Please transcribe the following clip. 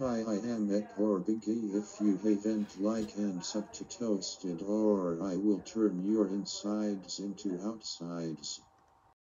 Hi, I am Biggie. If you haven't like and sub to toasted or I will turn your insides into outsides.